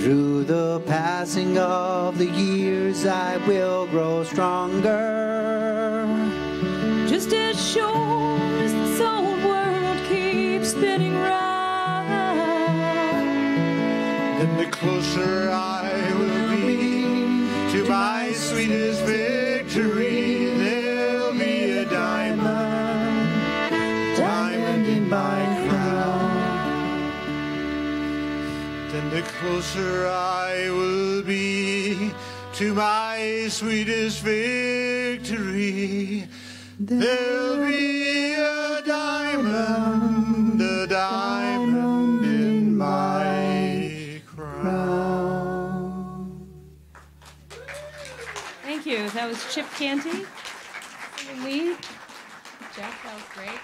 the passing of the years, I will grow stronger. Just as sure as this old world keeps spinning round. Then the closer I will be to my sweetest victory, the closer I will be to my sweetest victory. There'll be a diamond, a diamond in my crown. Thank you. That was Chip Canty. Lee. Jeff, that was great.